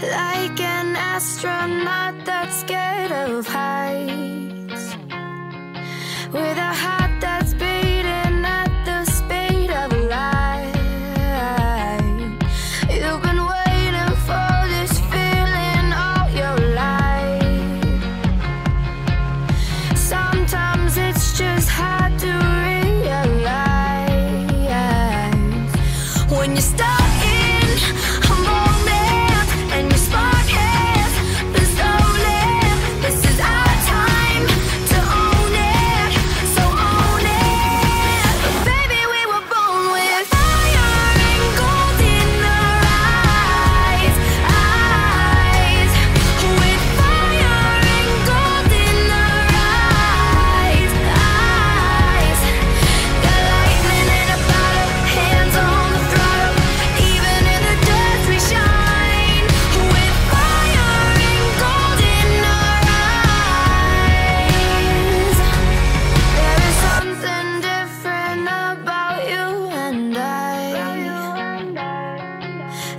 Like an astronaut that's scared of heights. With a heart that's beating at the speed of light. You've been waiting for this feeling all your life. Sometimes it's just hard to realize. When you start in